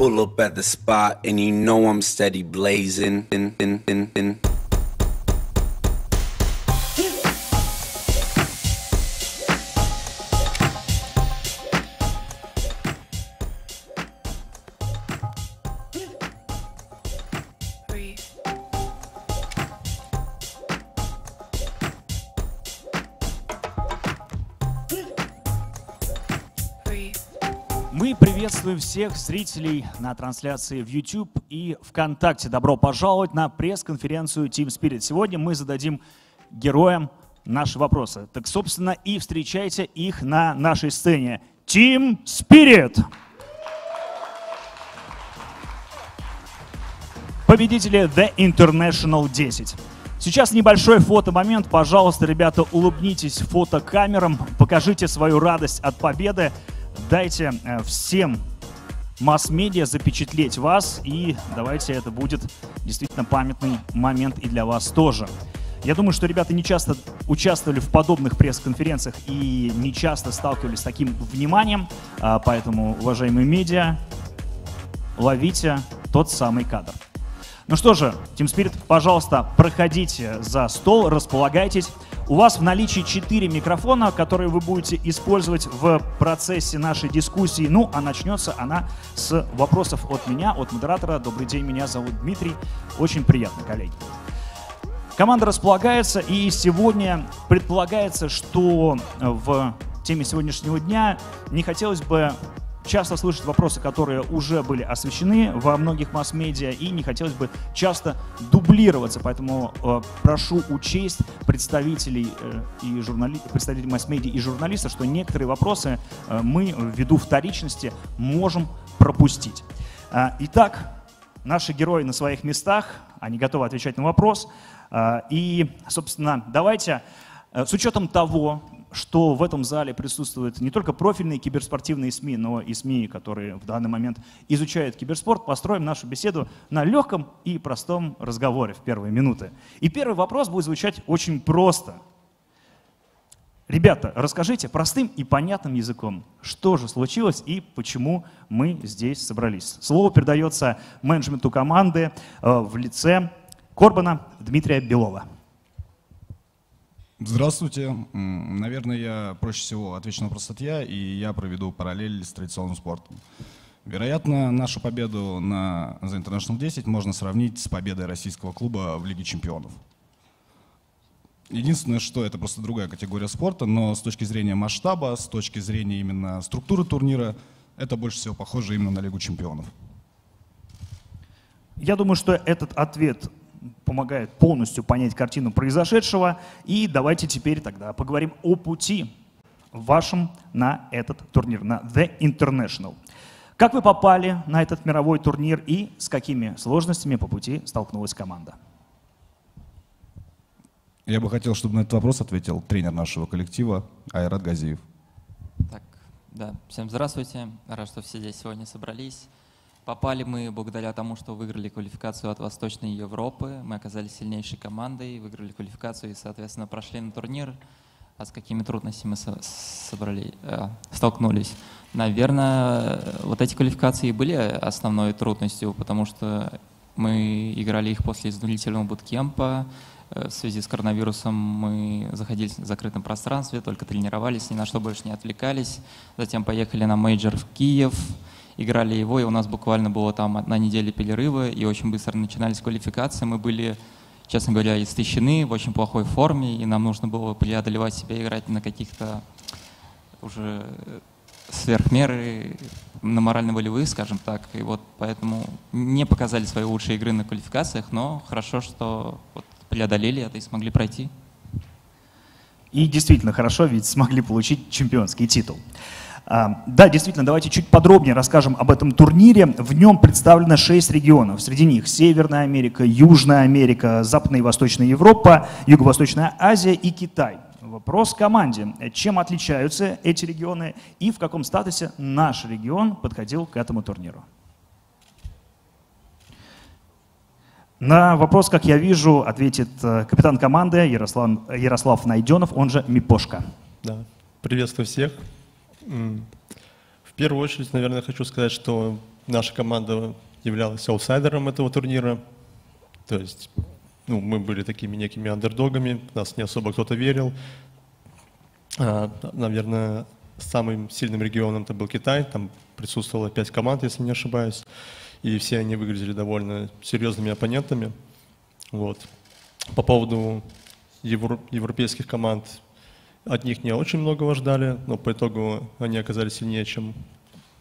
Pull up at the spot and you know I'm steady blazing. Всех зрителей на трансляции в YouTube и ВКонтакте. Добро пожаловать на пресс-конференцию Team Spirit. Сегодня мы зададим героям наши вопросы. Так, собственно, и встречайте их на нашей сцене. Team Spirit! Победители The International 10. Сейчас небольшой фотомомент. Пожалуйста, ребята, улыбнитесь фотокамерам, покажите свою радость от победы. Дайте э, всем масс-медиа запечатлеть вас, и давайте это будет действительно памятный момент и для вас тоже. Я думаю, что ребята не часто участвовали в подобных пресс-конференциях и не часто сталкивались с таким вниманием, а, поэтому, уважаемые медиа, ловите тот самый кадр. Ну что же, Team Spirit, пожалуйста, проходите за стол, располагайтесь. У вас в наличии 4 микрофона, которые вы будете использовать в процессе нашей дискуссии. Ну, а начнется она с вопросов от меня, от модератора. Добрый день, меня зовут Дмитрий. Очень приятно, коллеги. Команда располагается, и сегодня предполагается, что в теме сегодняшнего дня не хотелось бы часто слышать вопросы, которые уже были освещены во многих масс-медиа, и не хотелось бы часто дублироваться. Поэтому э, прошу учесть представителей, э, и журнали... представителей масс-медиа и журналистов, что некоторые вопросы э, мы ввиду вторичности можем пропустить. А, Итак, наши герои на своих местах, они готовы отвечать на вопрос. А, И, собственно, давайте, э, с учетом того, что в этом зале присутствуют не только профильные киберспортивные СМИ, но и СМИ, которые в данный момент изучают киберспорт, построим нашу беседу на легком и простом разговоре в первые минуты. И первый вопрос будет звучать очень просто. Ребята, расскажите простым и понятным языком, что же случилось и почему мы здесь собрались. Слово передается менеджменту команды э, в лице Корбана Дмитрия Белова. Здравствуйте. Наверное, я проще всего отвечу на вопрос от я, и я проведу параллель с традиционным спортом. Вероятно, нашу победу на The International 10 можно сравнить с победой российского клуба в Лиге чемпионов. Единственное, что это просто другая категория спорта, но с точки зрения масштаба, с точки зрения именно структуры турнира, это больше всего похоже именно на Лигу чемпионов. Я думаю, что этот ответ помогает полностью понять картину произошедшего. И давайте теперь тогда поговорим о пути вашем на этот турнир, на The International. Как вы попали на этот мировой турнир и с какими сложностями по пути столкнулась команда? Я бы хотел, чтобы на этот вопрос ответил тренер нашего коллектива Айрат Газиев. Так, да, всем здравствуйте. Рад, что все здесь сегодня собрались. Попали мы благодаря тому, что выиграли квалификацию от Восточной Европы. Мы оказались сильнейшей командой, выиграли квалификацию и, соответственно, прошли на турнир. А с какими трудностями мы со- собрали, э, столкнулись? Наверное, вот эти квалификации были основной трудностью, потому что мы играли их после изнурительного буткемпа. Э, В связи с коронавирусом мы находились в закрытом пространстве, только тренировались, ни на что больше не отвлекались. Затем поехали на мейджор в Киев, играли его, и у нас буквально было там одна неделя перерыва, и очень быстро начинались квалификации. Мы были, честно говоря, истощены, в очень плохой форме, и нам нужно было преодолевать себя, играть на каких-то уже э, сверхмеры, на морально-волевых, скажем так. И вот поэтому не показали свои лучшие игры на квалификациях, но хорошо, что вот преодолели это и смогли пройти. И действительно хорошо, ведь смогли получить чемпионский титул. А, Да, действительно, давайте чуть подробнее расскажем об этом турнире. В нем представлено 6 регионов. Среди них Северная Америка, Южная Америка, Западная и Восточная Европа, Юго-Восточная Азия и Китай. Вопрос команде. Чем отличаются эти регионы и в каком статусе наш регион подходил к этому турниру? На вопрос, как я вижу, ответит э, капитан команды Ярослав, Ярослав Найденов, он же Мипошка. Да, приветствую всех. В первую очередь, наверное, хочу сказать, что наша команда являлась аутсайдером этого турнира. То есть ну, мы были такими некими андердогами, нас не особо кто-то верил. А, Наверное, самым сильным регионом это был Китай, там присутствовало пять команд, если не ошибаюсь, и все они выглядели довольно серьезными оппонентами. Вот. По поводу евро- европейских команд, от них не очень многого ждали, но по итогу они оказались сильнее, чем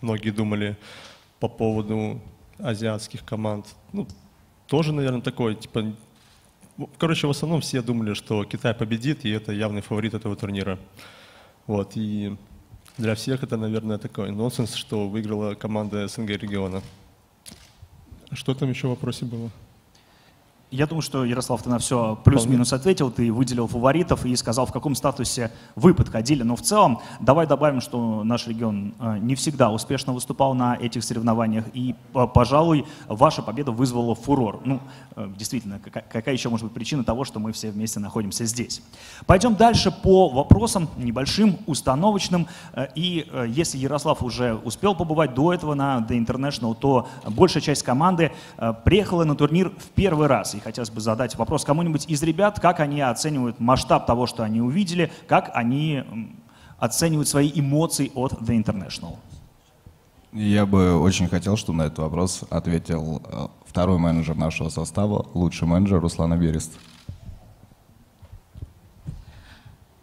многие думали по поводу азиатских команд. Ну, тоже, наверное, такой, типа, ну, короче, в основном все думали, что Китай победит, и это явный фаворит этого турнира. Вот, и для всех это, наверное, такой нонсенс, что выиграла команда СНГ региона. Что там еще в вопросе было? Я думаю, что, Ярослав, ты на все плюс-минус ответил, ты выделил фаворитов и сказал, в каком статусе вы подходили. Но в целом, давай добавим, что наш регион э, не всегда успешно выступал на этих соревнованиях, и, э, пожалуй, ваша победа вызвала фурор. Ну, э, действительно, какая, еще может быть причина того, что мы все вместе находимся здесь? Пойдем дальше по вопросам небольшим, установочным. И если Ярослав уже успел побывать до этого на The International, то большая часть команды приехала на турнир в первый раз. И хотелось бы задать вопрос кому-нибудь из ребят, как они оценивают масштаб того, что они увидели, как они оценивают свои эмоции от The International. Я бы очень хотел, чтобы на этот вопрос ответил э, второй менеджер нашего состава, лучший менеджер Руслан Аберест.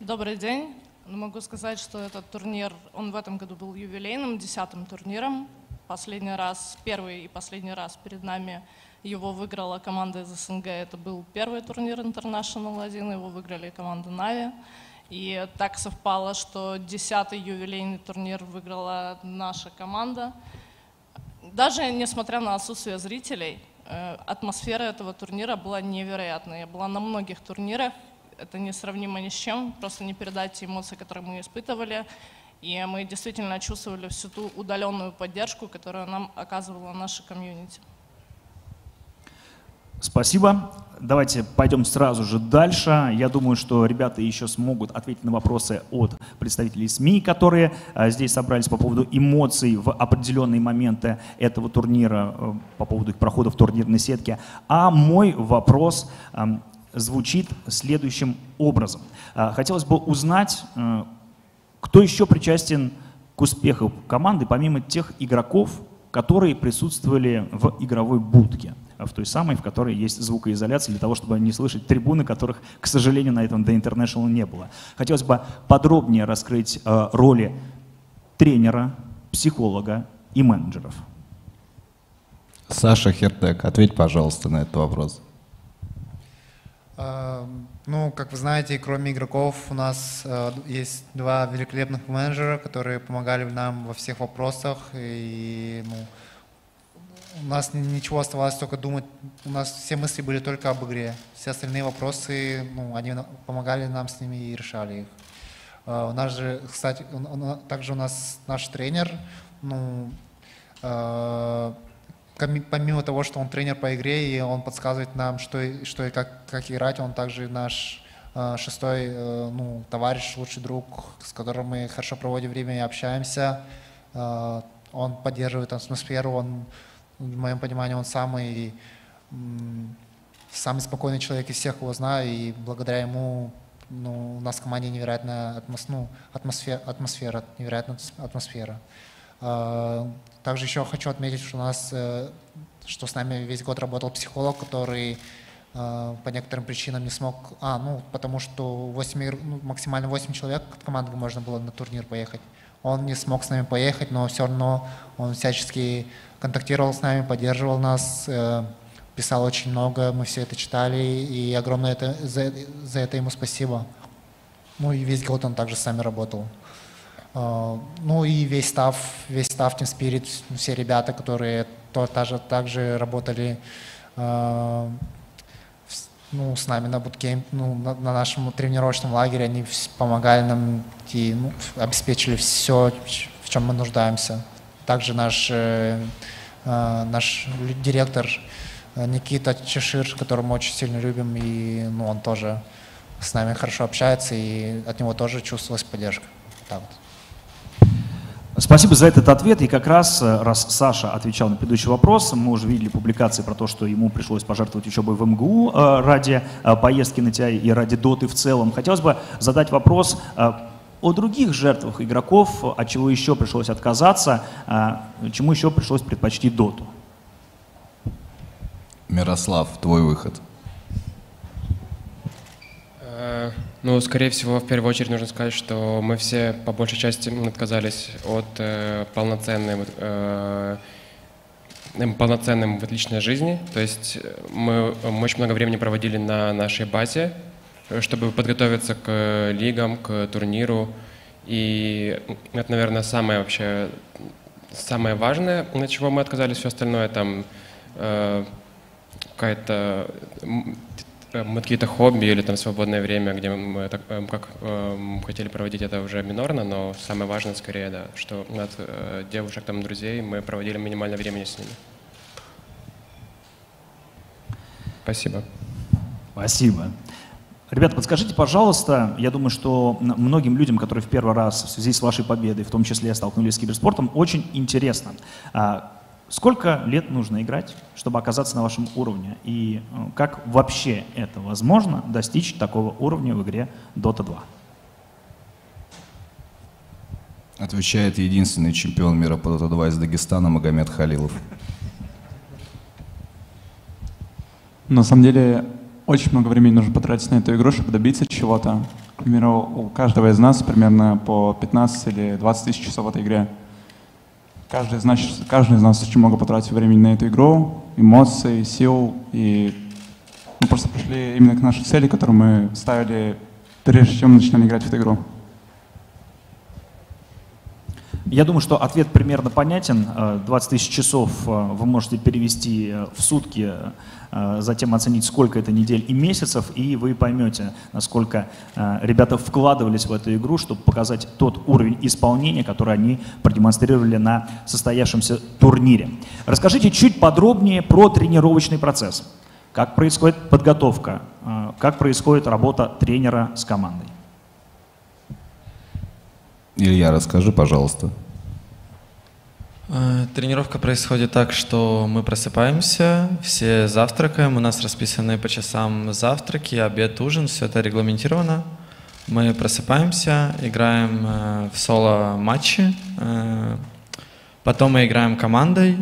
Добрый день. Ну, Могу сказать, что этот турнир, он в этом году был юбилейным, десятым турниром. Последний раз, первый и последний раз перед нами его выиграла команда из СНГ. Это был первый турнир International 1, его выиграли команда Нави. И так совпало, что десятый юбилейный турнир выиграла наша команда. Даже несмотря на отсутствие зрителей, э, атмосфера этого турнира была невероятная. Я была на многих турнирах, это несравнимо ни с чем, просто не передать те эмоции, которые мы испытывали. И мы действительно чувствовали всю ту удаленную поддержку, которую нам оказывала наша комьюнити. Спасибо. Давайте пойдем сразу же дальше. Я думаю, что ребята еще смогут ответить на вопросы от представителей СМИ, которые э, здесь собрались по поводу эмоций в определенные моменты этого турнира, э, по поводу их прохода в турнирной сетке. А мой вопрос эм, звучит следующим образом. Э, Хотелось бы узнать, кто еще причастен к успеху команды, помимо тех игроков, которые присутствовали в игровой будке, в той самой, в которой есть звукоизоляция, для того, чтобы не слышать трибуны, которых, к сожалению, на этом The International не было. Хотелось бы подробнее раскрыть э, роли тренера, психолога и менеджеров. Саша Хертек, ответь, пожалуйста, на этот вопрос. А, Ну, как вы знаете, кроме игроков, у нас э, есть два великолепных менеджера, которые помогали нам во всех вопросах. И ну, у нас ни- ничего оставалось только думать. У нас все мысли были только об игре. Все остальные вопросы, ну, они помогали нам с ними и решали их. А, У нас же, кстати, также у нас наш тренер, ну, коми- помимо того, что он тренер по игре, и он подсказывает нам, что что и как, как играть, он также наш э, шестой э, ну, товарищ, лучший друг, с которым мы хорошо проводим время и общаемся. Он поддерживает атмосферу, он, в моем понимании, он самый, самый спокойный человек из всех, кого знаю, и благодаря ему ну, у нас в команде невероятная атмос, ну, атмосфера, атмосфера, невероятная атмосфера. А, Также еще хочу отметить, что у нас, э, что с нами весь год работал психолог, который э, по некоторым причинам не смог, а, ну, потому что 8, игр- ну, максимально 8 человек от команды можно было на турнир поехать. Он не смог с нами поехать, но все равно он всячески контактировал с нами, поддерживал нас, э, писал очень много, мы все это читали, и огромное это, за, за это ему спасибо. Ну и весь год он также с нами работал. А, Ну и весь став, весь став Team Spirit, все ребята, которые то, также, также работали с- ну, с нами на буткемп, ну, на, на нашем тренировочном лагере, они помогали нам и ну, обеспечили все, в чем мы нуждаемся. Также наш, э, э, наш лю- директор э, Никита Чешир, которого мы очень сильно любим, и ну, он тоже с нами хорошо общается, и от него тоже чувствовалась поддержка. Так вот. Спасибо за этот ответ. И как раз, э, раз Саша отвечал на предыдущий вопрос, мы уже видели публикации про то, что ему пришлось пожертвовать учебой в МГУ э, ради э, поездки на TI и ради доты в целом. Хотелось бы задать вопрос э, о других жертвах игроков, от чего еще пришлось отказаться, э, чему еще пришлось предпочти доту. Мирослав, твой выход. Э, Ну, скорее всего, в первую очередь нужно сказать, что мы все по большей части отказались от э, полноценной, э, м, полноценной вот личной жизни. То есть мы, мы очень много времени проводили на нашей базе, чтобы подготовиться к э, лигам, к турниру. И это, наверное, самое вообще самое важное, на чего мы отказались, все остальное там э, какая-то м, э, мы какие-то хобби или там свободное время, где мы так, эм, как эм, хотели проводить это уже минорно, но самое важное скорее, да, что от э, девушек, там, друзей мы проводили минимальное времени с ними. Спасибо. Спасибо. Ребята, подскажите, пожалуйста, я думаю, что многим людям, которые в первый раз в связи с вашей победой, в том числе столкнулись с киберспортом, очень интересно, а, сколько лет нужно играть, чтобы оказаться на вашем уровне, и э, как вообще это возможно достичь такого уровня в игре Dota 2? Отвечает единственный чемпион мира по Dota 2 из Дагестана Магомед Халилов. На самом деле, очень много времени нужно потратить на эту игру, чтобы добиться чего-то. К примеру, у каждого из нас примерно по 15 или 20 тысяч часов в этой игре. Каждый нас, каждый из нас очень много потратил времени на эту игру, эмоций, сил, и мы просто пришли именно к нашей цели, которую мы ставили, прежде чем начинали играть в эту игру. Я думаю, что ответ примерно понятен. Э, 20 тысяч часов э, вы можете перевести э, в сутки, э, затем оценить, сколько это недель и месяцев, и вы поймете, насколько э, ребята вкладывались в эту игру, чтобы показать тот уровень исполнения, который они продемонстрировали на состоявшемся турнире. Расскажите чуть подробнее про тренировочный процесс. Как происходит подготовка, э, как происходит работа тренера с командой. Илья, расскажи, пожалуйста. Э, Тренировка происходит так, что мы просыпаемся, все завтракаем, у нас расписаны по часам завтраки, обед, ужин, все это регламентировано. Мы просыпаемся, играем э, в соло-матчи, э, потом мы играем командой,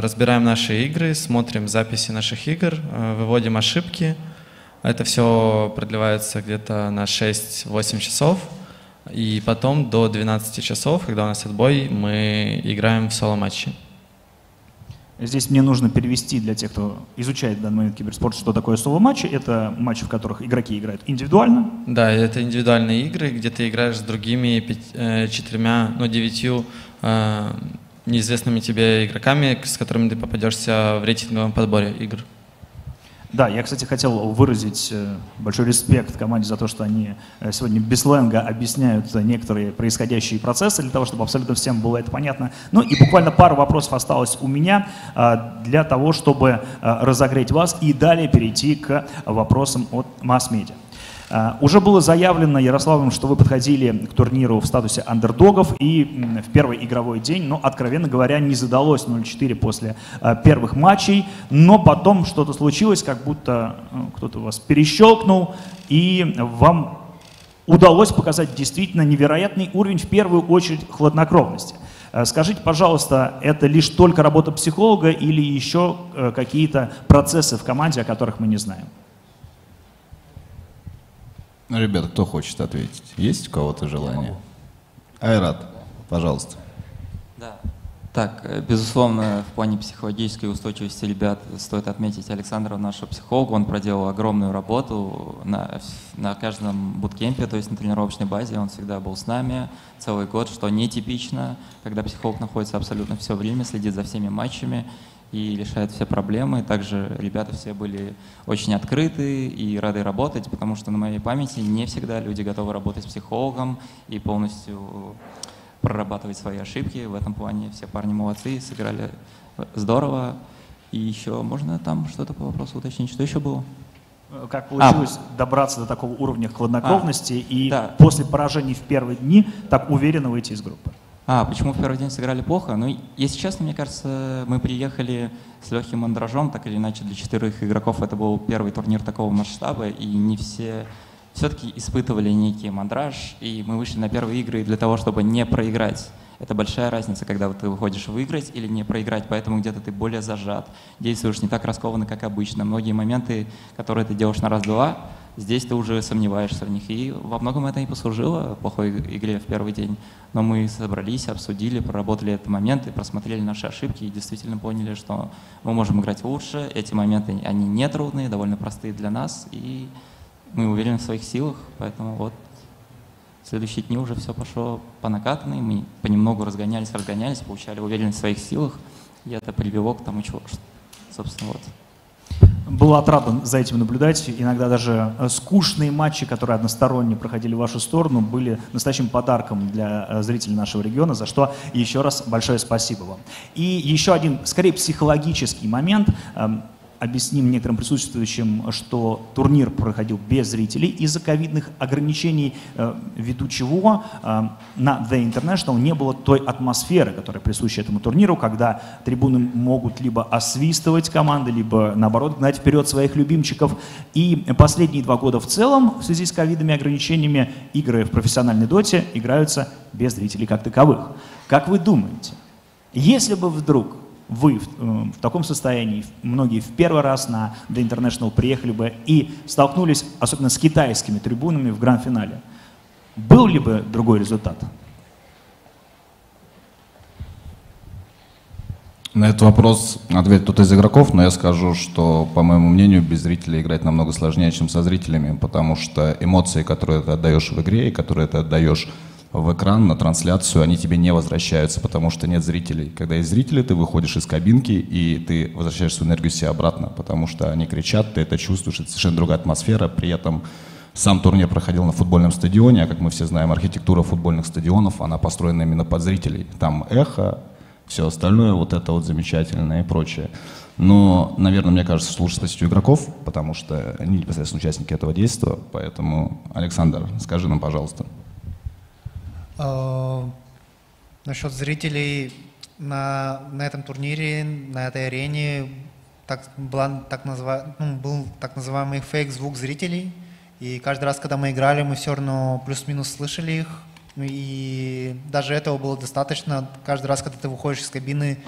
разбираем наши игры, смотрим записи наших игр, выводим ошибки. Это все продлевается где-то на 6-8 часов. И потом до 12 часов, когда у нас отбой, мы играем в соло-матчи. Здесь мне нужно перевести для тех, кто изучает в данный момент киберспорт, что такое соло-матчи. Это матчи, в которых игроки играют индивидуально. Да, это индивидуальные игры, где ты играешь с другими пять- э, четырьмя, ну, девятью э, неизвестными тебе игроками, с которыми ты попадешься в рейтинговом подборе игр. Да, я, кстати, хотел выразить э, большой респект команде за то, что они э, сегодня без сленга объясняют некоторые происходящие процессы, для того, чтобы абсолютно всем было это понятно. Ну и буквально пару вопросов осталось у меня э, для того, чтобы разогреть вас и далее перейти к вопросам от масс-медиа. А, Уже было заявлено Ярославом, что вы подходили к турниру в статусе андердогов и в первый игровой день, но, откровенно говоря, не задалось 0-4 после а, первых матчей, но потом что-то случилось, как будто э, кто-то вас перещелкнул, и вам удалось показать действительно невероятный уровень, в первую очередь, хладнокровности. Э, Скажите, пожалуйста, это лишь только работа психолога или еще э, какие-то процессы в команде, о которых мы не знаем? Ну, Ребята, кто хочет ответить? Есть у кого-то желание? Айрат, пожалуйста. Да. Так, э, безусловно, в плане психологической устойчивости ребят стоит отметить Александра, нашего психолога. Он проделал огромную работу на, на каждом буткемпе, то есть на тренировочной базе. Он всегда был с нами целый год, что нетипично, когда психолог находится абсолютно все время, следит за всеми матчами. И решают все проблемы. Также ребята все были очень открыты и рады работать, потому что на моей памяти не всегда люди готовы работать с психологом и полностью прорабатывать свои ошибки. В этом плане все парни молодцы, сыграли здорово. И еще можно там что-то по вопросу уточнить? Что еще было? Как получилось добраться до такого уровня хладнокровности и да. после поражений в первые дни так уверенно выйти из группы? А, почему в первый день сыграли плохо? Ну, если честно, мне кажется, мы приехали с легким мандражом, так или иначе, для четырех игроков это был первый турнир такого масштаба, и не все все-таки испытывали некий мандраж, и мы вышли на первые игры для того, чтобы не проиграть. Это большая разница, когда вот ты выходишь выиграть или не проиграть, поэтому где-то ты более зажат, действуешь не так раскованно, как обычно. Многие моменты, которые ты делаешь на раз-два, здесь ты уже сомневаешься в них. И во многом это и послужило плохой игре в первый день. Но мы собрались, обсудили, проработали этот момент и просмотрели наши ошибки и действительно поняли, что мы можем играть лучше. Эти моменты, они не трудные, довольно простые для нас. И мы уверены в своих силах, поэтому вот в следующие дни уже все пошло по накатанной, мы понемногу разгонялись, разгонялись, получали уверенность в своих силах, и это привело к тому, чего, собственно, вот. Было отрадно за этим наблюдать. Иногда даже э, скучные матчи, которые односторонне проходили в вашу сторону, были настоящим подарком для э, зрителей нашего региона, за что еще раз большое спасибо вам. И еще один, скорее, психологический момент. Объясним некоторым присутствующим, что турнир проходил без зрителей из-за ковидных ограничений, э, ввиду чего э, на The International не было той атмосферы, которая присуща этому турниру, когда трибуны могут либо освистывать команды, либо наоборот гнать вперед своих любимчиков. И последние два года в целом в связи с ковидными ограничениями игры в профессиональной доте играются без зрителей как таковых. Как вы думаете, если бы вдруг вы в, э, в таком состоянии, многие в первый раз на The International приехали бы и столкнулись, особенно с китайскими трибунами в гранд-финале, был ли бы другой результат? На этот вопрос ответит кто-то из игроков, но я скажу, что, по моему мнению, без зрителей играть намного сложнее, чем со зрителями, потому что эмоции, которые ты отдаешь в игре и которые ты отдаешь в экран, на трансляцию, они тебе не возвращаются, потому что нет зрителей. Когда есть зрители, ты выходишь из кабинки, и ты возвращаешь свою энергию себе обратно, потому что они кричат, ты это чувствуешь, это совершенно другая атмосфера, при этом сам турнир проходил на футбольном стадионе, а как мы все знаем, архитектура футбольных стадионов, она построена именно под зрителей. Там эхо, все остальное, вот это вот замечательное и прочее. Но, наверное, мне кажется, с лучшей статью игроков, потому что они непосредственно участники этого действия. Поэтому, Александр, скажи нам, пожалуйста. Э, насчет зрителей на, на этом турнире, на этой арене так, была, так назва, ну, был так называемый фейк-звук зрителей. И каждый раз, когда мы играли, мы все равно плюс-минус слышали их. И даже этого было достаточно. Каждый раз, когда ты выходишь из кабины,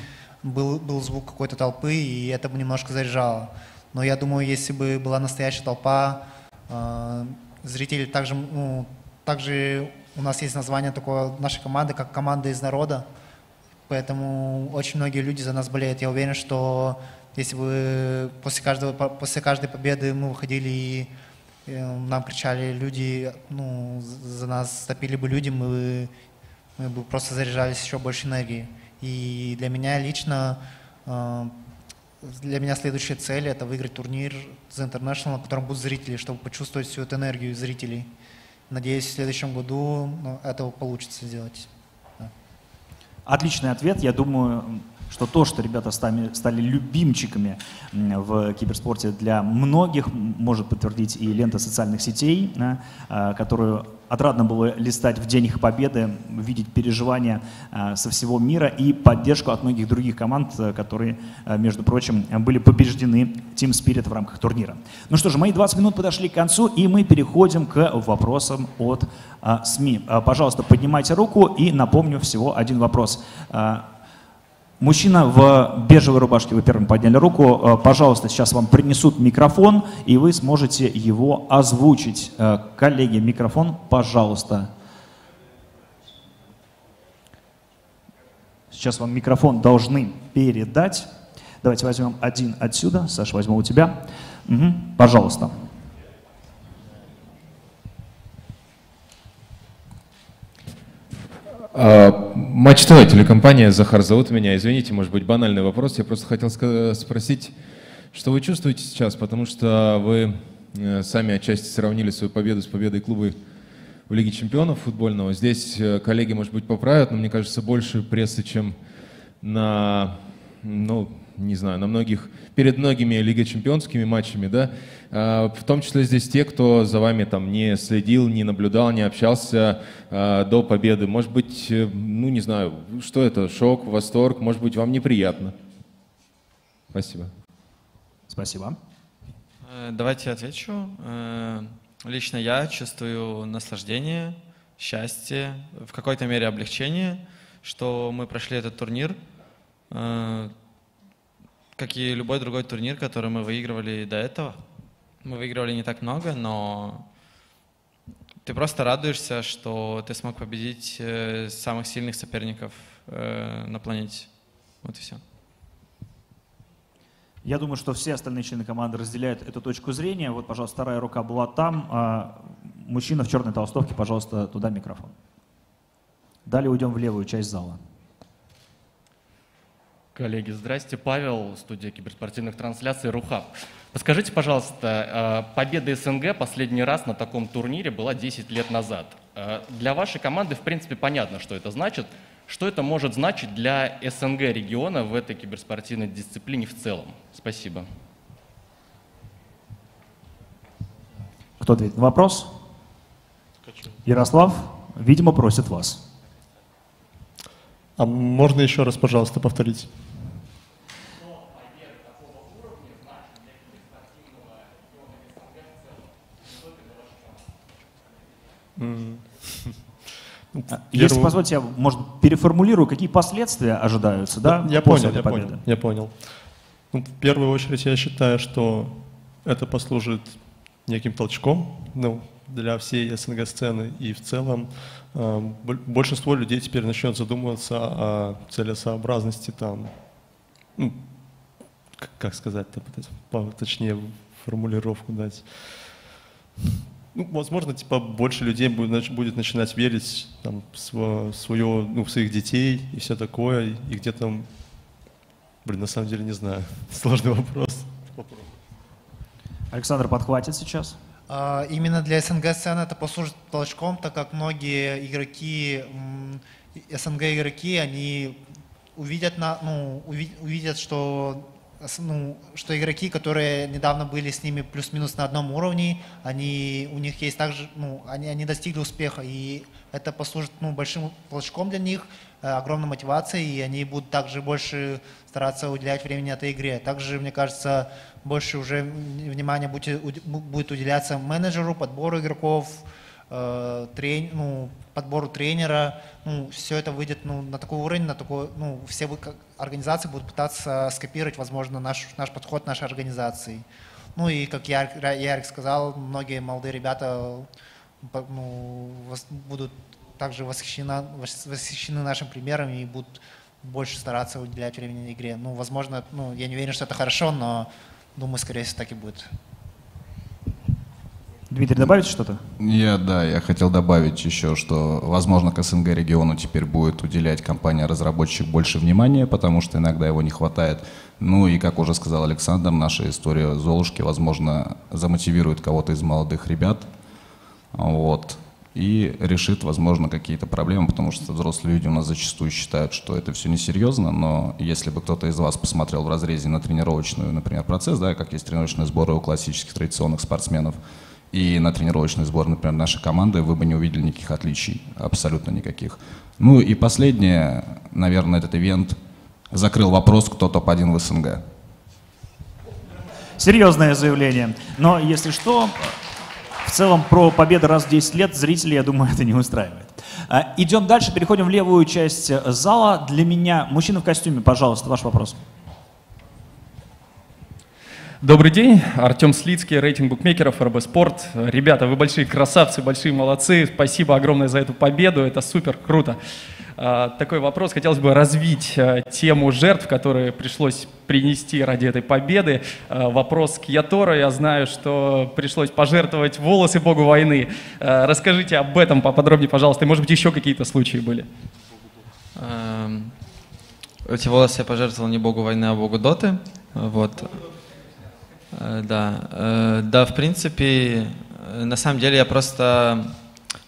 был, был звук какой-то толпы, и это бы немножко заряжало. Но я думаю, если бы была настоящая толпа, э, зрители также, ну, также у нас есть название такое нашей команды, как команда из народа. Поэтому очень многие люди за нас болеют. Я уверен, что если бы после, каждого, после каждой победы мы выходили и э, нам кричали люди, ну, за нас топили бы люди, мы, мы бы просто заряжались еще больше энергии. И для меня лично, э, для меня следующая цель – это выиграть турнир The International, на котором будут зрители, чтобы почувствовать всю эту энергию зрителей. Надеюсь, в следующем году ну, этого получится сделать. Да. Отличный ответ. Я думаю, что то, что ребята стали, стали любимчиками в киберспорте для многих, может подтвердить и лента социальных сетей, а, которую отрадно было листать в день их победы, видеть переживания а, со всего мира и поддержку от многих других команд, э, которые, э, между прочим, были побеждены Team Spirit в рамках турнира. Ну что же, мои 20 минут подошли к концу, и мы переходим к вопросам от СМИ. Пожалуйста, поднимайте руку и напомню всего один вопрос. Мужчина в бежевой рубашке, вы первым подняли руку. Э, пожалуйста, сейчас вам принесут микрофон, и вы сможете его озвучить. Э, коллеги, микрофон, пожалуйста. Сейчас вам микрофон должны передать. Давайте возьмем один отсюда. Саша, возьму у тебя. Угу. Пожалуйста. А, Матч ТВ, телекомпания, Захар зовут меня. Извините, может быть, банальный вопрос. Я просто хотел спросить, что вы чувствуете сейчас, потому что вы э, сами отчасти сравнили свою победу с победой клуба в Лиге чемпионов футбольного. Здесь э, коллеги, может быть, поправят, но мне кажется, больше прессы, чем на, ну, не знаю, на многих, перед многими Лига чемпионскими матчами, да, А, в том числе здесь те, кто за вами там не следил, не наблюдал, не общался а, до победы. Может быть, э, ну, не знаю, что это, шок, восторг, может быть, вам неприятно. Спасибо. Спасибо. Э, Давайте я отвечу. Э, Лично я чувствую наслаждение, счастье, в какой-то мере облегчение, что мы прошли этот турнир, как и любой другой турнир, который мы выигрывали до этого. Мы выигрывали не так много, но ты просто радуешься, что ты смог победить э, самых сильных соперников э, на планете. Вот и все. Я думаю, что все остальные члены команды разделяют эту точку зрения. Вот, пожалуйста, вторая рука была там. А мужчина в черной толстовке, пожалуйста, туда микрофон. Далее уйдем в левую часть зала. Коллеги, здрасте. Павел, студия киберспортивных трансляций «Рухаб». Подскажите, пожалуйста, э, победа СНГ последний раз на таком турнире была 10 лет назад. Э, Для вашей команды, в принципе, понятно, что это значит. Что это может значить для СНГ региона в этой киберспортивной дисциплине в целом? Спасибо. Кто ответит на вопрос? Ярослав, видимо, просит вас. А можно еще раз, пожалуйста, повторить? Ну, А, Если позвольте, я, может, переформулирую, какие последствия ожидаются, да, Я понял, я победы? понял, я понял. Ну, в первую очередь я считаю, что это послужит неким толчком ну, для всей СНГ-сцены. И в целом э, бо- большинство людей теперь начнет задумываться о целесообразности там, ну, как сказать-то, точнее формулировку дать. Ну, возможно, типа больше людей будет, нач- будет начинать верить там, в сво- свое, ну, в своих детей и все такое, и где там, блин, на самом деле не знаю, сложный вопрос. Александр подхватит сейчас. А, Именно для СНГ сцены это послужит толчком, так как многие игроки, СНГ игроки, они увидят, на, ну, уви- увидят, что, ну, что игроки, которые недавно были с ними плюс-минус на одном уровне, они, у них есть также, ну, они, они достигли успеха, и это послужит ну, большим толчком для них, э, огромной мотивацией, и они будут также больше стараться уделять времени этой игре. Также, мне кажется, больше уже внимания будет, уд- будет уделяться менеджеру, подбору игроков, э, трен- ну, подбору тренера. Ну, все это выйдет ну, на такой уровень, на такой, ну, все вы- как организации будут пытаться скопировать, возможно, наш, наш подход нашей организации. Ну и, как Ярик, Ярик сказал, многие молодые ребята ну, будут также восхищены, вос- восхищены нашим примером и будут больше стараться уделять времени игре. Ну, возможно, ну, я не уверен, что это хорошо, но думаю, скорее всего, так и будет. Дмитрий, добавите что-то? Я, да, я хотел добавить еще, что, возможно, к СНГ региону теперь будет уделять компания-разработчик больше внимания, потому что иногда его не хватает. Ну и, как уже сказал Александр, наша история Золушки, возможно, замотивирует кого-то из молодых ребят, вот, и решит, возможно, какие-то проблемы, потому что взрослые люди у нас зачастую считают, что это все несерьезно, но если бы кто-то из вас посмотрел в разрезе на тренировочную, например, процесс, да, как есть тренировочные сборы у классических традиционных спортсменов, и на тренировочный сбор, например, нашей команды, вы бы не увидели никаких отличий, абсолютно никаких. Ну и последнее, наверное, этот ивент закрыл вопрос, кто топ-1 в СНГ. Серьезное заявление. Но, если что, в целом про победы раз в 10 лет зрителей, я думаю, это не устраивает. А, Идем дальше, переходим в левую часть э, зала. Для меня, мужчина в костюме, пожалуйста, ваш вопрос. Добрый день, Артем Слицкий, рейтинг букмекеров РБ Спорт. Ребята, вы большие красавцы, большие молодцы. Спасибо огромное за эту победу, это супер, круто. А, Такой вопрос, хотелось бы развить а, тему жертв, которые пришлось принести ради этой победы. А, Вопрос к Яторо, я знаю, что пришлось пожертвовать волосы богу войны. Расскажите об этом поподробнее, пожалуйста, и может быть еще какие-то случаи были. Эм, Эти волосы я пожертвовал не богу войны, а богу доты. Вот. Э, Да, Э, да, в принципе, э, на самом деле я просто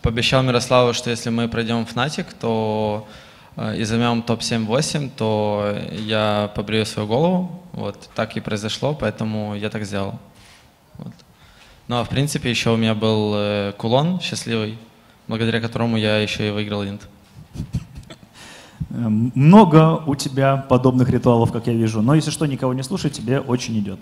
пообещал Мирославу, что если мы пройдем Fnatic, то и займем топ-7-8, то я побрею свою голову. Вот, так и произошло, поэтому я так сделал. Вот. Ну а в принципе еще у меня был кулон счастливый, благодаря которому я еще и выиграл инт. Много у тебя подобных ритуалов, как я вижу. Но если что, никого не слушай, тебе очень идет.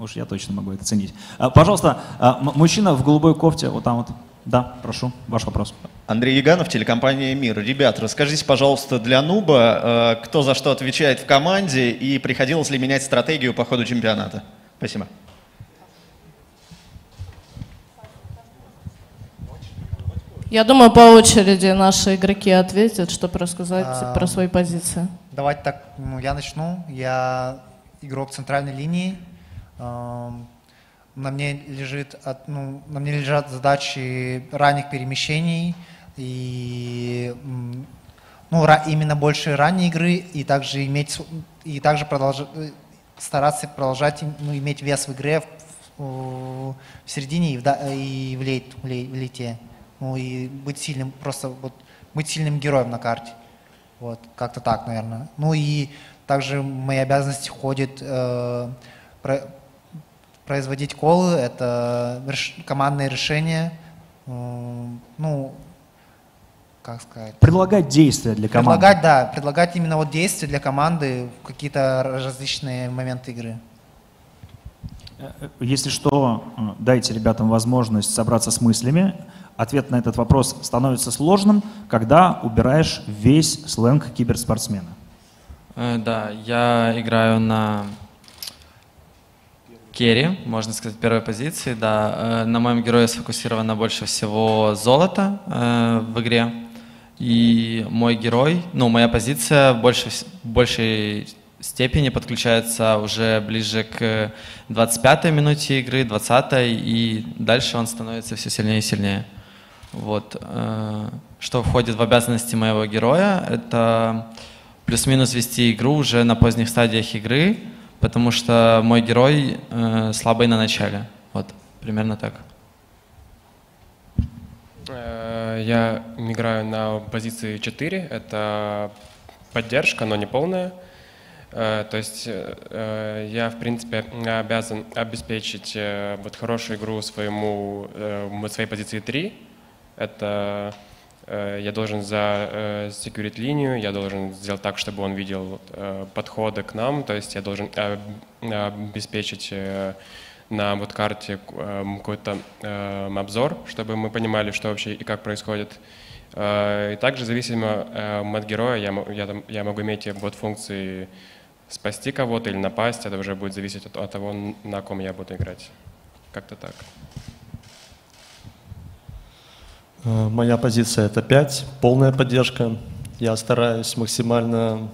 Уж я точно могу это ценить. А, Пожалуйста, а, мужчина в голубой кофте, вот там вот. Да, прошу, ваш вопрос. Андрей Яганов, телекомпания «Мир». Ребят, расскажите, пожалуйста, для Нуба, э, кто за что отвечает в команде и приходилось ли менять стратегию по ходу чемпионата? Спасибо. Я думаю, по очереди наши игроки ответят, чтобы рассказать А, про свои позиции. Давайте так, ну, я начну. Я игрок центральной линии. На мне лежит, ну, на мне лежат задачи ранних перемещений и ну, именно больше ранней игры и также иметь и также продолжать стараться продолжать ну, иметь вес в игре в, в- середине и в, и в, лейт, в, лей- в лейте. Ну и быть сильным, просто вот быть сильным героем на карте. Вот, как-то так, наверное. Ну и также мои обязанности входит э, производить колы, это реш- командные решения, м, ну, как сказать? Предлагать действия для команды. Предлагать, да, предлагать именно вот действия для команды в какие-то различные моменты игры. Если что, э, дайте ребятам возможность собраться с мыслями. Ответ на этот вопрос становится сложным, когда убираешь весь сленг киберспортсмена. Э, Да, я играю на керри, можно сказать, первой позиции. Да, Э, на моем герое сфокусировано больше всего золото э, в игре. И мой герой, ну, моя позиция больше, большей степени подключается уже ближе к 25-й минуте игры, 20-й, и дальше он становится все сильнее и сильнее. Вот. э, Что входит в обязанности моего героя, это плюс-минус вести игру уже на поздних стадиях игры, потому что мой герой э, слабый на начале. Вот, примерно так. Э, Я играю на позиции 4. Это поддержка, но не полная. Э, То есть э, я, в принципе, обязан обеспечить вот хорошую игру своему, своей позиции 3. Это я должен за секьюрит линию, я должен сделать так, чтобы он видел э, подходы к нам, то есть я должен э, обеспечить э, на вот карте э, какой-то э, обзор, чтобы мы понимали, что вообще и как происходит. Э, И также зависимо э, от героя я, могу иметь вот функции спасти кого-то или напасть, это уже будет зависеть от того, на ком я буду играть. Как-то так. Э, Моя позиция это 5, полная поддержка. Я стараюсь максимально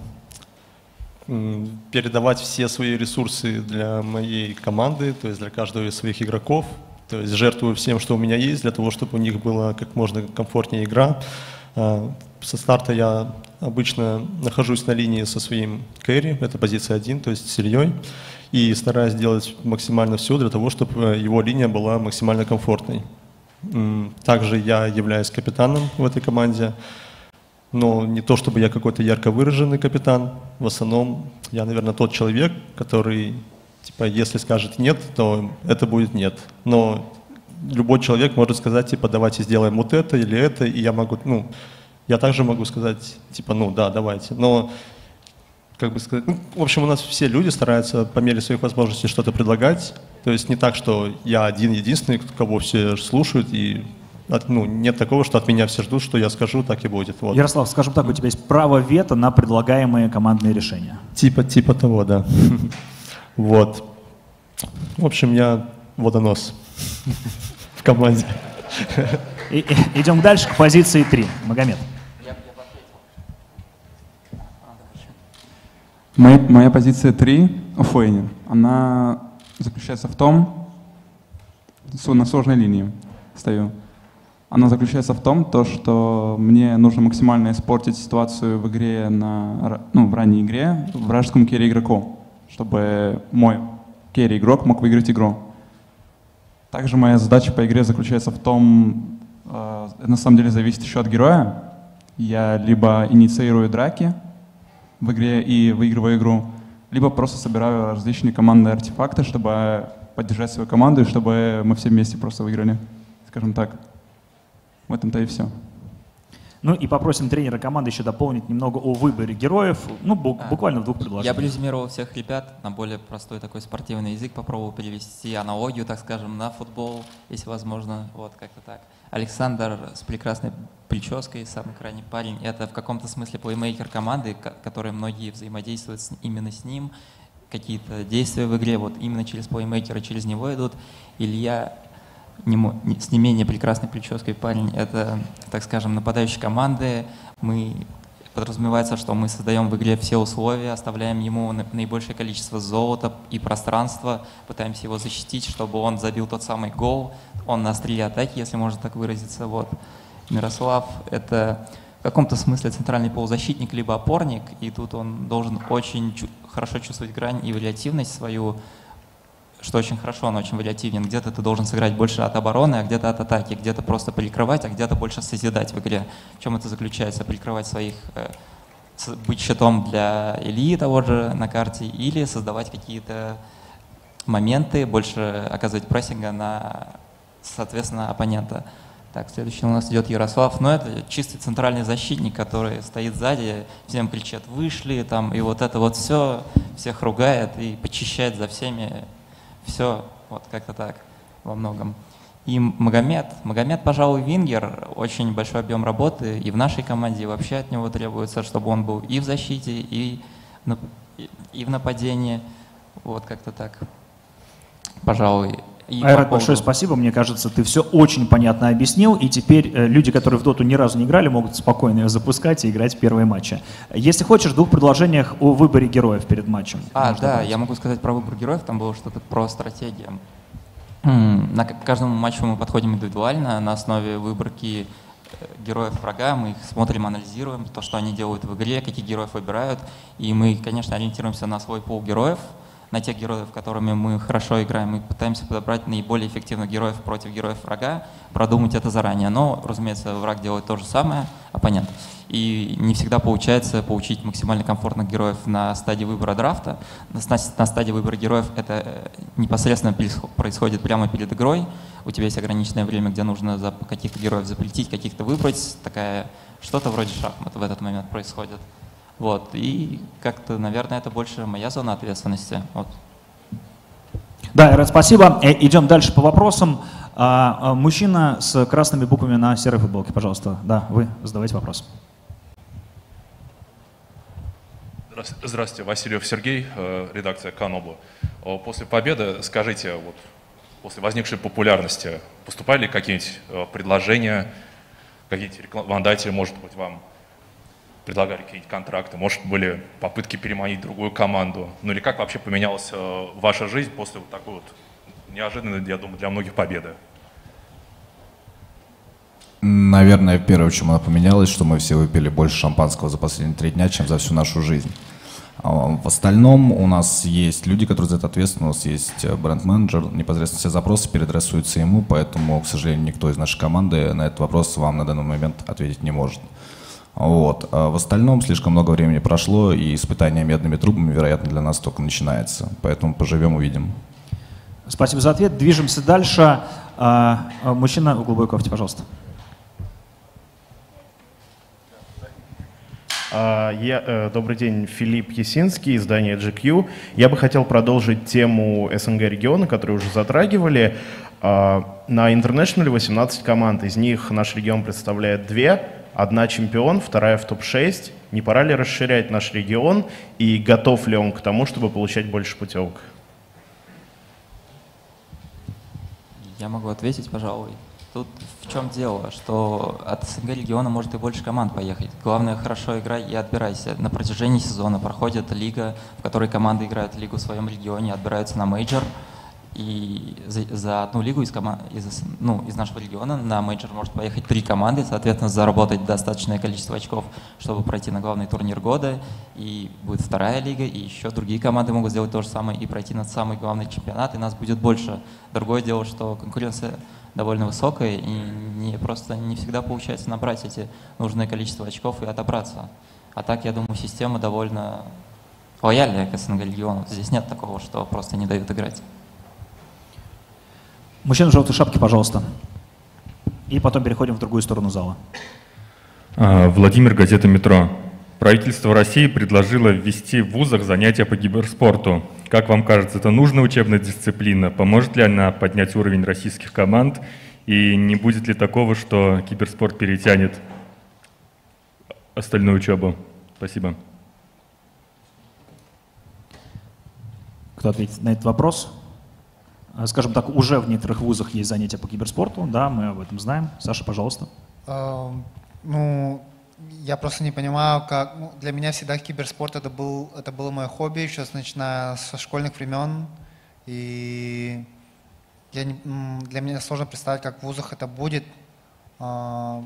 передавать все свои ресурсы для моей команды, то есть для каждого из своих игроков. То есть жертвую всем, что у меня есть, для того, чтобы у них была как можно комфортнее игра. А, Со старта я обычно нахожусь на линии со своим кэрри, это позиция 1, то есть с Ильей, и стараюсь делать максимально все для того, чтобы его линия была максимально комфортной. Также я являюсь капитаном в этой команде, но не то чтобы я какой-то ярко выраженный капитан. В основном я, наверное, тот человек, который, типа, если скажет нет, то это будет нет. Но любой человек может сказать, типа, давайте сделаем вот это или это, и я могу, ну, я также могу сказать, типа, ну да, давайте. Но как бы сказать, ну, в общем, у нас все люди стараются по мере своих возможностей что-то предлагать. То есть не так, что я один единственный, кого все слушают, и от- ну, нет такого, что от меня все ждут, что я скажу, так и будет. Вот. Ярослав, скажем так, у тебя есть право вето на предлагаемые командные решения. Типа, типа того, да. Вот. В общем, я водонос в команде. Идем дальше к позиции 3. Магомед. Моя, моя позиция 3, offlaner, она заключается в том, на сложной линии стою. Она заключается в том, то, что мне нужно максимально испортить ситуацию в игре на, ну, в ранней игре вражескому carry игроку, чтобы мой керри игрок мог выиграть игру. Также моя задача по игре заключается в том, э, на самом деле зависит еще от героя. Я либо инициирую драки в игре и выигрываю игру, либо просто собираю различные командные артефакты, чтобы поддержать свою команду и чтобы мы все вместе просто выиграли, скажем так. В этом-то и все. Ну и попросим тренера команды еще дополнить немного о выборе героев, ну бу- буквально в двух Я предложениях. бы резюмировал всех ребят на более простой такой спортивный язык, попробовал перевести аналогию, так скажем, на футбол, если возможно, вот как-то так. Александр с прекрасной прической, самый крайний парень, это в каком-то смысле плеймейкер команды, ко- который многие взаимодействуют с- именно с ним, какие-то действия в игре вот именно через плеймейкера, через него идут. Илья не с не менее прекрасной прической парень, это, так скажем, нападающий команды. Мы подразумевается, что мы создаем в игре все условия, оставляем ему на- наибольшее количество золота и пространства, пытаемся его защитить, чтобы он забил тот самый гол. Он на острие атаки, если можно так выразиться. Вот. Мирослав — это в каком-то смысле центральный полузащитник либо опорник, и тут он должен очень чу- хорошо чувствовать грань и вариативность свою, что очень хорошо, он очень вариативен. Где-то ты должен сыграть больше от обороны, а где-то от атаки, где-то просто прикрывать, а где-то больше созидать в игре. В чем это заключается? Прикрывать своих, э, быть щитом для Ильи того же на карте или создавать какие-то моменты, больше оказывать прессинга на, соответственно, оппонента. Так, следующий у нас идет Ярослав. Но это чистый центральный защитник, который стоит сзади, всем кричат «вышли», там, и вот это вот все, всех ругает и почищает за всеми все, вот как-то так во многом. И Магомед, Магомед, пожалуй, вингер, очень большой объем работы и в нашей команде, и вообще от него требуется, чтобы он был и в защите, и- и в нападении, вот как-то так, пожалуй. И по Айрат, большое поводу- спасибо. Мне кажется, ты все очень понятно объяснил. И теперь э, люди, которые в доту ни разу не играли, могут спокойно ее запускать и играть в первые матчи. Если хочешь, в двух предложениях о выборе героев перед матчем. А, Можно да, добавить. я могу сказать про выбор героев, там было что-то про стратегию. На к- каждому матчу мы подходим индивидуально на основе выборки э, героев врага, мы их смотрим, анализируем, то, что они делают в игре, каких героев выбирают, и мы, конечно, ориентируемся на свой пол героев, на тех героев, которыми мы хорошо играем, и пытаемся подобрать наиболее эффективных героев против героев врага, продумать это заранее. Но, разумеется, враг делает то же самое, оппонент. И не всегда получается получить максимально комфортных героев на стадии выбора драфта. На, ста- на стадии выбора героев это э, непосредственно происхо- происходит прямо перед игрой. У тебя есть ограниченное время, где нужно за каких-то героев запретить, каких-то выбрать. Такая что-то вроде шахмат в этот момент происходит. Вот. И как-то, наверное, это больше моя зона ответственности. Вот. Да, Айрат, спасибо. Э, Идем дальше по вопросам. А, а, Мужчина с красными буквами на серой футболке, пожалуйста. Да, вы задавайте вопрос. Здравствуйте, Васильев Сергей, э, редакция Канобу. О, После победы, скажите, вот, после возникшей популярности, поступали ли какие-нибудь э, предложения, какие-нибудь рекламодатели, может быть, вам предлагали какие-нибудь контракты, может, были попытки переманить другую команду? Ну или как вообще поменялась э, ваша жизнь после вот такой вот неожиданной, я думаю, для многих победы? Наверное, первое, чем она поменялась, что мы все выпили больше шампанского за последние три дня, чем за всю нашу жизнь. А В остальном у нас есть люди, которые за это ответственны, у нас есть э, бренд-менеджер, непосредственно все запросы переадресуются ему, поэтому, к сожалению, никто из нашей команды на этот вопрос вам на данный момент ответить не может. Вот. А в остальном слишком много времени прошло, и испытание медными трубами, вероятно, для нас только начинается. Поэтому поживем, увидим. Спасибо за ответ. Движемся дальше. А, а, Мужчина в голубой кофте, пожалуйста. А, Я, э, добрый день, Филипп Ясинский, издание GQ. Я бы хотел продолжить тему СНГ региона, которую уже затрагивали. На International 18 команд, из них наш регион представляет две. Одна чемпион, вторая в топ-6. Не пора ли расширять наш регион и готов ли он к тому, чтобы получать больше путевок? Я могу ответить, пожалуй. Тут в чем дело, что от СНГ региона может и больше команд поехать. Главное, хорошо играй и отбирайся. На протяжении сезона проходит лига, в которой команды играют лигу в своем регионе, отбираются на мейджор. И за, за одну лигу из, кома- из, ну, из нашего региона на мейджор может поехать три команды, соответственно, заработать достаточное количество очков, чтобы пройти на главный турнир года. И будет вторая лига, и еще другие команды могут сделать то же самое и пройти на самый главный чемпионат, и нас будет больше. Другое дело, что конкуренция довольно высокая, и не, просто не всегда получается набрать эти нужное количество очков и отобраться. А так, я думаю, система довольно лояльная к СНГ региону. Здесь нет такого, что просто не дают играть. Мужчина в желтой шапке, пожалуйста. И потом переходим в другую сторону зала. А, Владимир, газета «Метро». Правительство России предложило ввести в вузах занятия по киберспорту. Как вам кажется, это нужная учебная дисциплина? Поможет ли она поднять уровень российских команд? И не будет ли такого, что киберспорт перетянет остальную учебу? Спасибо. Кто ответит на этот вопрос? А, Скажем так, уже в некоторых вузах есть занятия по киберспорту, да, мы об этом знаем. Саша, пожалуйста. Э, Ну, я просто не понимаю, как... ну, для меня всегда киберспорт это, был, это было мое хобби, еще начиная со школьных времен. И я не- для меня сложно представить, как в вузах это будет. А,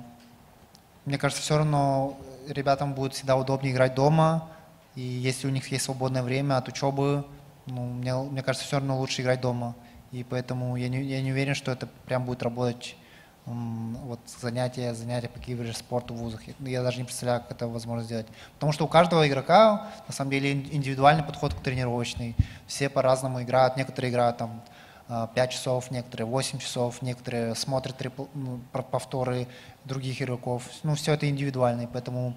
Мне кажется, все равно ребятам будет всегда удобнее играть дома. И если у них есть свободное время от учебы, ну, мне, мне кажется, все равно лучше играть дома. И поэтому я не, я не уверен, что это прям будет работать вот занятия, занятия по киберспорту в вузах. Я, даже не представляю, как это возможно сделать. Потому что у каждого игрока, на самом деле, ин- индивидуальный подход к тренировочный. Все по-разному играют. Некоторые играют там 5 часов, некоторые 8 часов, некоторые смотрят трипл- ну, повторы других игроков. Ну, все это индивидуально, поэтому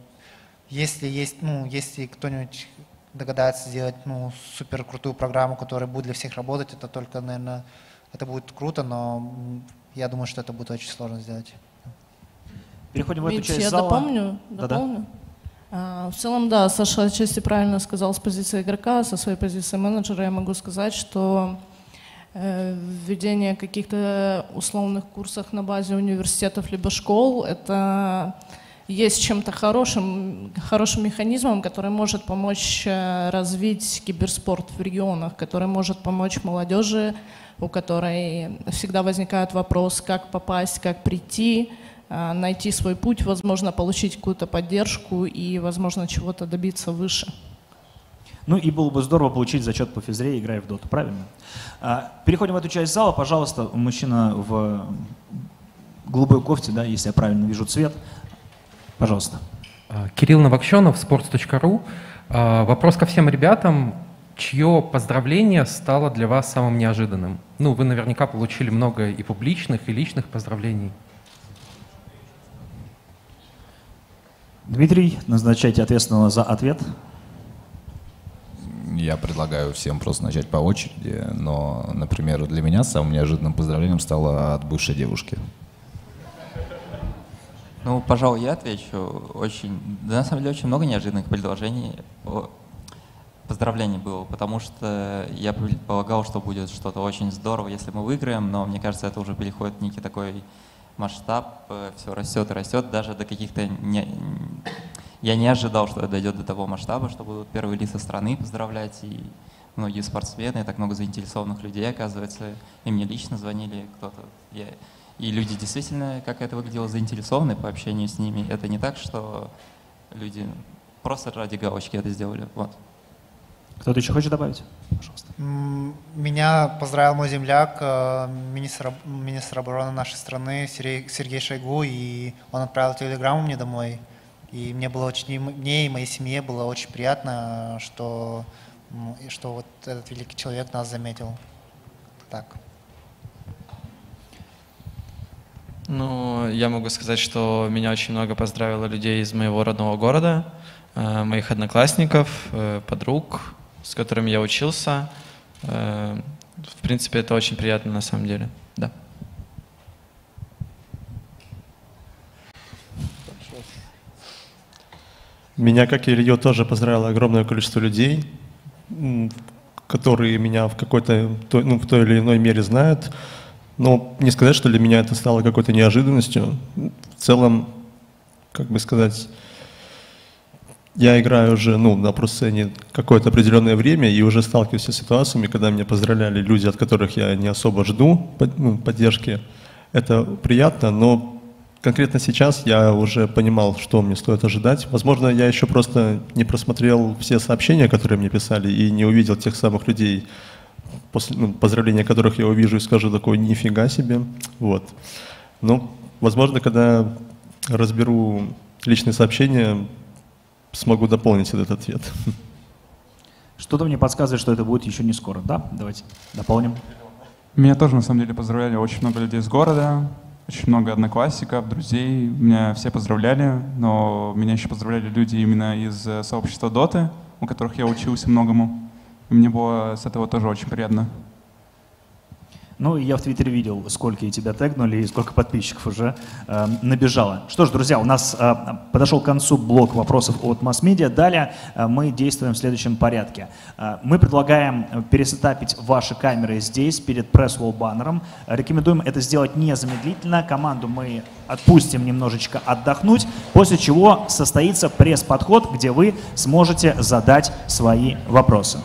если есть, ну, если кто-нибудь догадается сделать ну, супер крутую программу, которая будет для всех работать, это только, наверное, это будет круто, но я думаю, что это будет очень сложно сделать. Переходим в эту часть я зала. дополню. Да-да. дополню. А, В целом, да, Саша отчасти правильно сказал с позиции игрока, со своей позиции менеджера я могу сказать, что э, введение каких-то условных курсов на базе университетов либо школ — это есть чем-то хорошим, хорошим механизмом, который может помочь э, развить киберспорт в регионах, который может помочь молодежи, у которой всегда возникает вопрос, как попасть, как прийти, э, найти свой путь, возможно, получить какую-то поддержку и, возможно, чего-то добиться выше. Ну и было бы здорово получить зачет по физре, играя в доту, правильно? А, Переходим в эту часть зала. Пожалуйста, мужчина в голубой кофте, да, если я правильно вижу цвет. Пожалуйста. А, Кирилл Новокщенов, sports.ru. А, Вопрос ко всем ребятам. Чье поздравление стало для вас самым неожиданным? Ну, вы наверняка получили много и публичных, и личных поздравлений. Дмитрий, назначайте ответственного за ответ. Я предлагаю всем просто начать по очереди, но, например, для меня самым неожиданным поздравлением стало от бывшей девушки. Ну, пожалуй, я отвечу. Очень, да, на самом деле, очень много неожиданных предложений, поздравлений было, потому что я предполагал, что будет что-то очень здорово, если мы выиграем, но мне кажется, это уже переходит в некий такой масштаб, все растет и растет, даже до каких-то... Не, я не ожидал, что это дойдет до того масштаба, что будут первые лица страны поздравлять, и многие спортсмены, и так много заинтересованных людей, оказывается, и мне лично звонили кто-то. Я, и люди действительно, как это выглядело, заинтересованы по общению с ними. Это не так, что люди просто ради галочки это сделали. Вот. Кто-то еще хочет добавить? Пожалуйста. Меня поздравил мой земляк, э, министр, министр обороны нашей страны Сергей, Сергей Шойгу, и он отправил телеграмму мне домой. И мне было очень, мне и моей семье было очень приятно, что, что вот этот великий человек нас заметил. Так. Ну, я могу сказать, что меня очень много поздравило людей из моего родного города, э, моих одноклассников, э, подруг, с которыми я учился. Э, В принципе, это очень приятно на самом деле. Да. Меня, как и Ильё, тоже поздравило огромное количество людей, которые меня в какой-то, ну, в той или иной мере знают. Но не сказать, что для меня это стало какой-то неожиданностью. В целом, как бы сказать, я играю уже ну, на просцене какое-то определенное время и уже сталкиваюсь с ситуациями, когда меня поздравляли люди, от которых я не особо жду ну, поддержки. Это приятно, но конкретно сейчас я уже понимал, что мне стоит ожидать. Возможно, я еще просто не просмотрел все сообщения, которые мне писали, и не увидел тех самых людей, после ну, поздравления которых я увижу и скажу такой «нифига себе». Вот. Но, возможно, когда разберу личные сообщения, смогу дополнить этот ответ. Что-то мне подсказывает, что это будет еще не скоро. Да, давайте дополним. Меня тоже, на самом деле, поздравляли очень много людей из города, очень много одноклассников, друзей. Меня все поздравляли, но меня еще поздравляли люди именно из э, сообщества Доты, у которых я учился многому. Мне было с этого тоже очень приятно. Ну, я в Твиттере видел, сколько тебя тегнули, и сколько подписчиков уже э, набежало. Что ж, друзья, у нас э, подошел к концу блок вопросов от масс-медиа. Далее э, мы действуем в следующем порядке. Э, мы предлагаем э, пересетапить ваши камеры здесь, перед пресс-волл баннером. Рекомендуем это сделать незамедлительно. Команду мы отпустим немножечко отдохнуть, после чего состоится пресс-подход, где вы сможете задать свои вопросы.